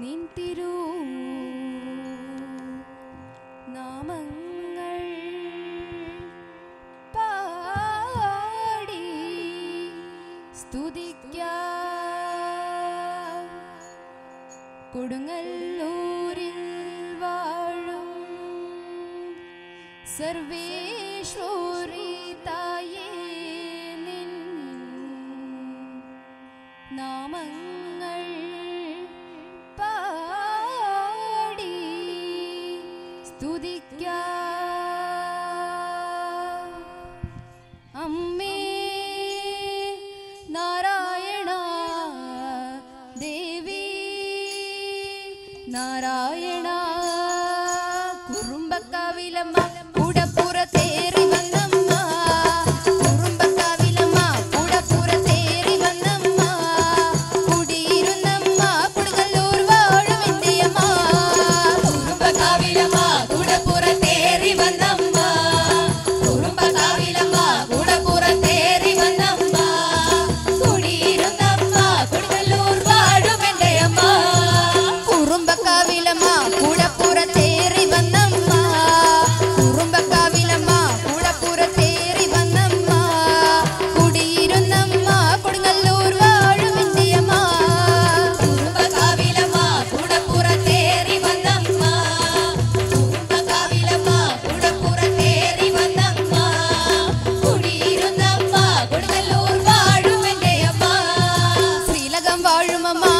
നിൻതിരു പാടി കൊടുങ്ങല്ലൂരിൽ വാഴും സർവേശ്വരീതായേ. അമ്മ 宝儿，人妈妈。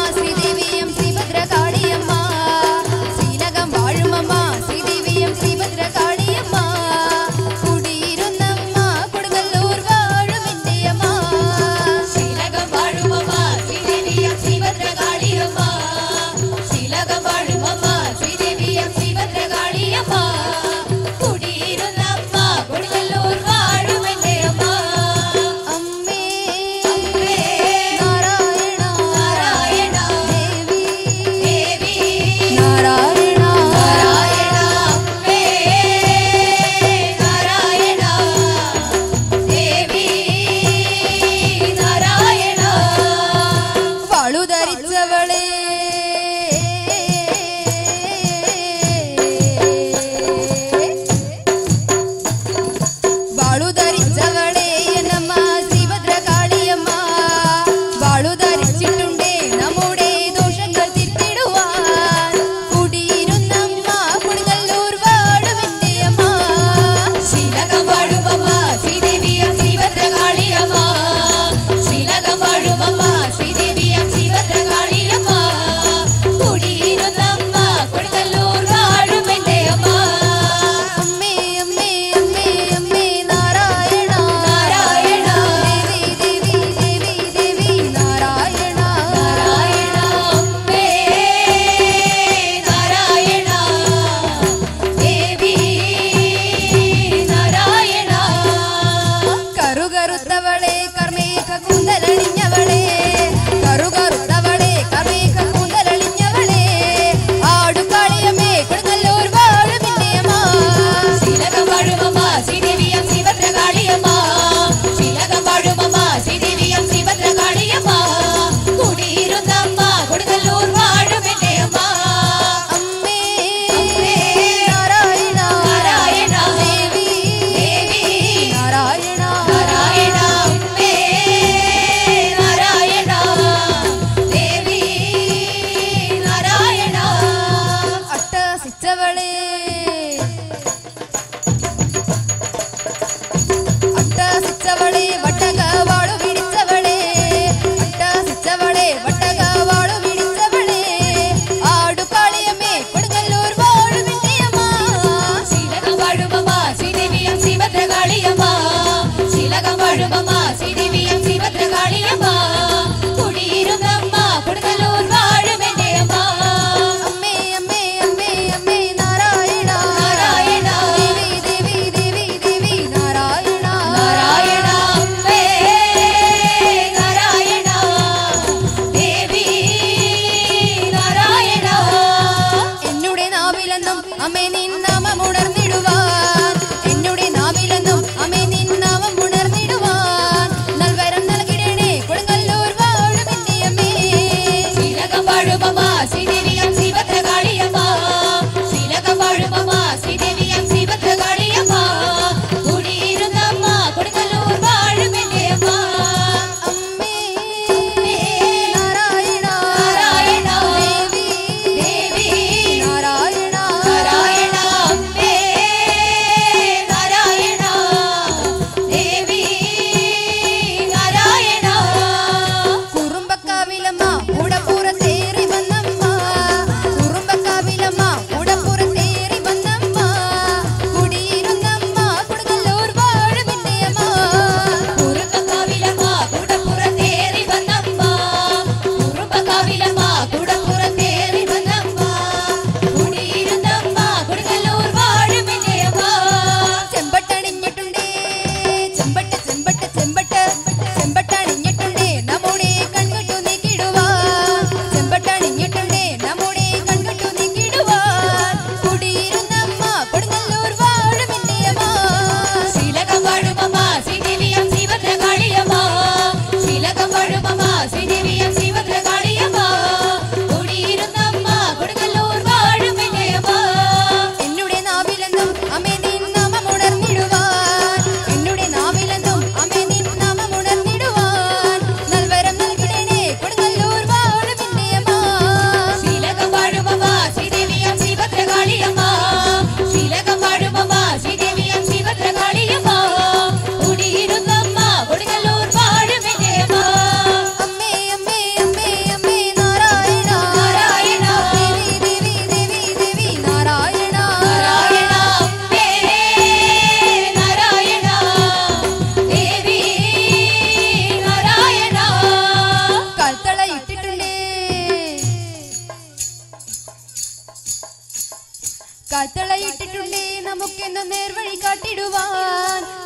Jogou mó, assim.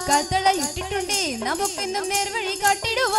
ಕತ್ತಳ ಇಟ್ಟಿಟ್ಟುಂಡಿ ನಮಕ್ಕಿಂದು ನೇರ್ವಳಿ ಕಟ್ಟಿಡುವ